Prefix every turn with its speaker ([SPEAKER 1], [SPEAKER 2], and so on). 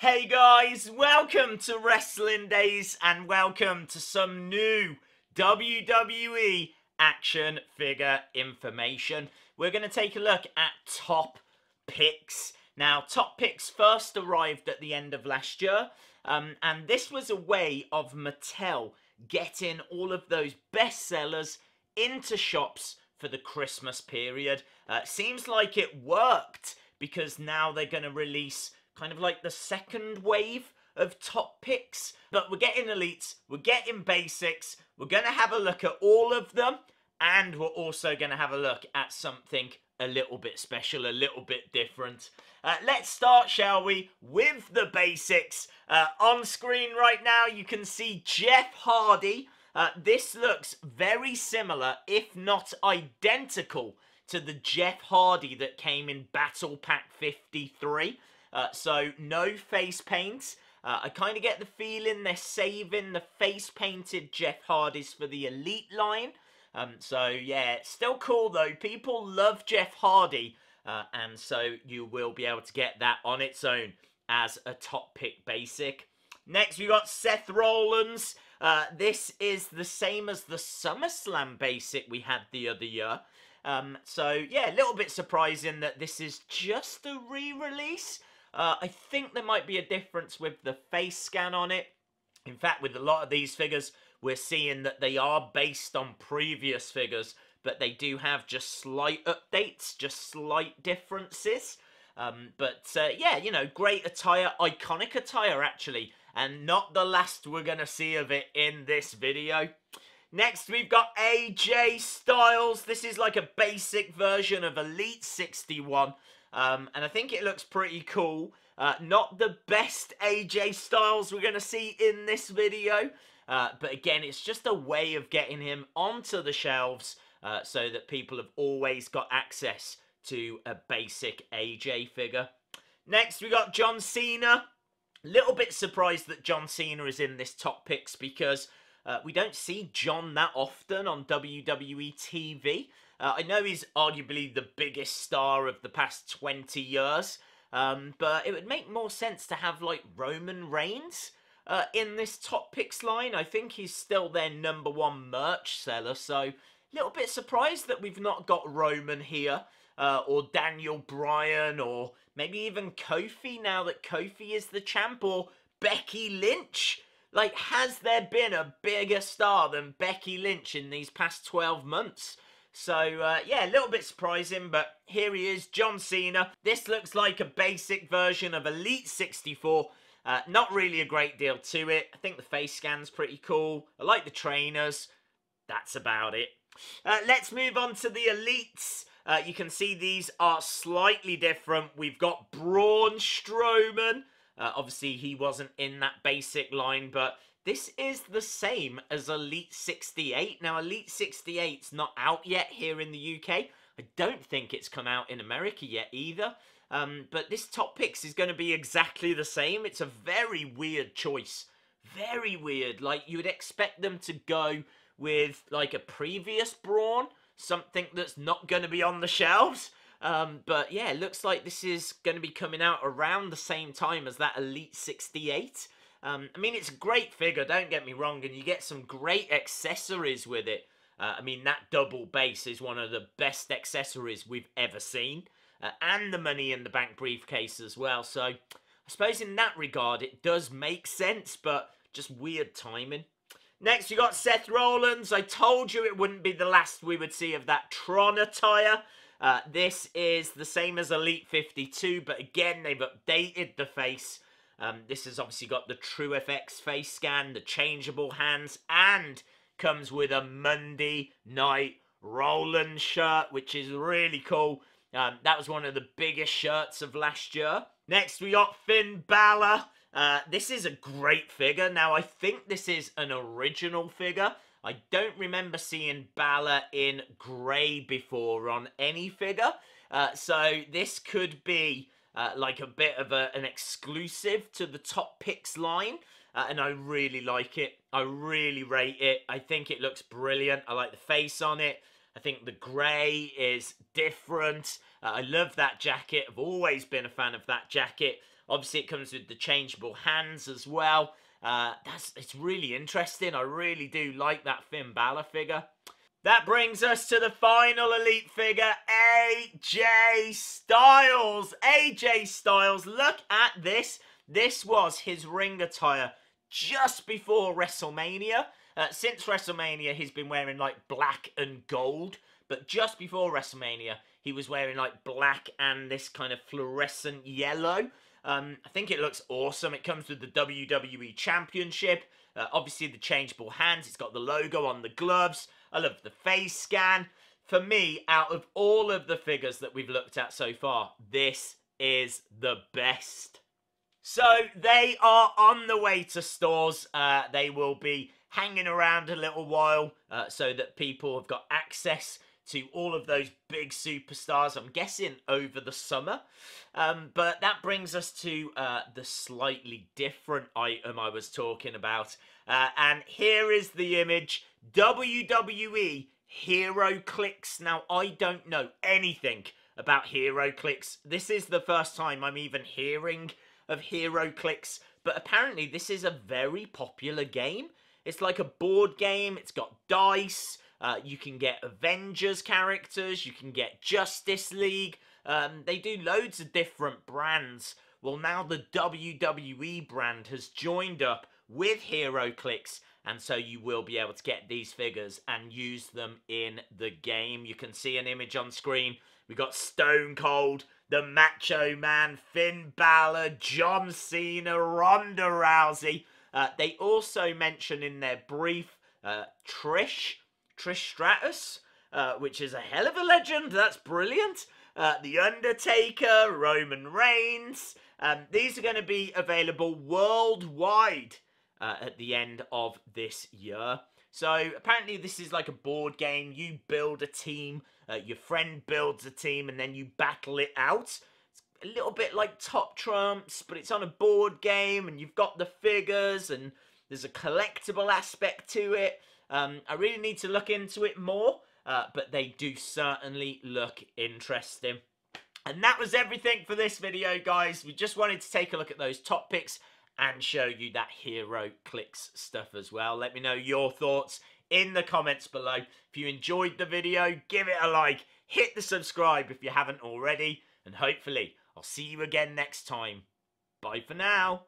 [SPEAKER 1] Hey guys, welcome to Wrestling Daze and welcome to some new WWE action figure information. We're going to take a look at top picks. Now, top picks first arrived at the end of last year, um, and this was a way of Mattel getting all of those bestsellers into shops for the Christmas period. Uh, seems like it worked because now they're going to release kind of like the second wave of top picks. But we're getting elites, we're getting basics, we're going to have a look at all of them, and we're also going to have a look at something a little bit special, a little bit different. Uh, let's start, shall we, with the basics. Uh, on screen right now, you can see Jeff Hardy. Uh, this looks very similar, if not identical, to the Jeff Hardy that came in Battle Pack 53. Uh, so no face paint. Uh, I kind of get the feeling they're saving the face painted Jeff Hardys for the Elite line. Um, so yeah, still cool though. People love Jeff Hardy, uh, and so you will be able to get that on its own as a top pick basic. Next, we got Seth Rollins. Uh, this is the same as the SummerSlam basic we had the other year. Um, so yeah, a little bit surprising that this is just a re-release. Uh, I think there might be a difference with the face scan on it. In fact, with a lot of these figures, we're seeing that they are based on previous figures, but they do have just slight updates, just slight differences. Um, but uh, yeah, you know, great attire, iconic attire actually, and not the last we're going to see of it in this video. Next, we've got AJ Styles. This is like a basic version of Elite 61. Um, and I think it looks pretty cool. Uh, not the best AJ Styles we're going to see in this video. Uh, but again, it's just a way of getting him onto the shelves uh, so that people have always got access to a basic AJ figure. Next, we got John Cena. Little bit surprised that John Cena is in this top picks because uh, we don't see John that often on WWE TV. Uh, I know he's arguably the biggest star of the past 20 years, um, but it would make more sense to have like Roman Reigns uh, in this top picks line. I think he's still their number one merch seller, so a little bit surprised that we've not got Roman here. Uh, or Daniel Bryan, or maybe even Kofi now that Kofi is the champ, or Becky Lynch. Like, has there been a bigger star than Becky Lynch in these past 12 months? So, uh, yeah, a little bit surprising, but here he is, John Cena. This looks like a basic version of Elite 64. Uh, not really a great deal to it. I think the face scan's pretty cool. I like the trainers. That's about it. Uh, let's move on to the Elites. Uh, you can see these are slightly different. We've got Braun Strowman. Uh, obviously, he wasn't in that basic line, but this is the same as Elite 68. Now, Elite 68's not out yet here in the UK. I don't think it's come out in America yet either. Um, but this top picks is going to be exactly the same. It's a very weird choice. Very weird. Like, you would expect them to go with, like, a previous Braun, Something that's not going to be on the shelves. Um, but yeah, it looks like this is going to be coming out around the same time as that Elite 68. Um, I mean, it's a great figure, don't get me wrong, and you get some great accessories with it. Uh, I mean, that double base is one of the best accessories we've ever seen. Uh, and the money in the bank briefcase as well. So, I suppose in that regard, it does make sense, but just weird timing. Next, you got Seth Rollins. I told you it wouldn't be the last we would see of that Tron attire. Uh, this is the same as Elite 52, but again, they've updated the face. Um, this has obviously got the TrueFX face scan, the changeable hands, and comes with a Monday Night Rollins shirt, which is really cool. Um, that was one of the biggest shirts of last year. Next, we got Finn Balor. Uh, this is a great figure. Now, I think this is an original figure. I don't remember seeing Balor in grey before on any figure. Uh, so this could be uh, like a bit of a, an exclusive to the top picks line. Uh, and I really like it. I really rate it. I think it looks brilliant. I like the face on it. I think the grey is different. Uh, I love that jacket. I've always been a fan of that jacket. Obviously, it comes with the changeable hands as well. Uh, that's it's really interesting. I really do like that Finn Balor figure. That brings us to the final elite figure, AJ Styles. AJ Styles, look at this. This was his ring attire just before WrestleMania. Uh, since WrestleMania, he's been wearing like black and gold. But just before WrestleMania, he was wearing like black and this kind of fluorescent yellow. Um, I think it looks awesome. It comes with the WWE Championship. Uh, obviously, the changeable hands. It's got the logo on the gloves. I love the face scan. For me, out of all of the figures that we've looked at so far, this is the best. So they are on the way to stores. Uh, they will be hanging around a little while uh, so that people have got access to all of those big superstars, I'm guessing over the summer. Um, but that brings us to uh, the slightly different item I was talking about. Uh, and here is the image WWE HeroClix. Now, I don't know anything about HeroClix. This is the first time I'm even hearing of HeroClix, but apparently this is a very popular game. It's like a board game, it's got dice, uh, you can get Avengers characters, you can get Justice League. Um, they do loads of different brands. Well, now the WWE brand has joined up with HeroClix, and so you will be able to get these figures and use them in the game. You can see an image on screen. We got Stone Cold, the Macho Man, Finn Balor, John Cena, Ronda Rousey. Uh, they also mention in their brief uh, Trish, Trish Stratus, uh, which is a hell of a legend. That's brilliant. Uh, the Undertaker, Roman Reigns. Um, these are going to be available worldwide uh, at the end of this year. So apparently this is like a board game. You build a team, uh, your friend builds a team, and then you battle it out. It's a little bit like Top Trumps, but it's on a board game, and you've got the figures, and there's a collectible aspect to it. Um, I really need to look into it more, uh, but they do certainly look interesting. And that was everything for this video, guys. We just wanted to take a look at those top picks and show you that Hero Clicks stuff as well. Let me know your thoughts in the comments below. If you enjoyed the video, give it a like. Hit the subscribe if you haven't already. And hopefully, I'll see you again next time. Bye for now.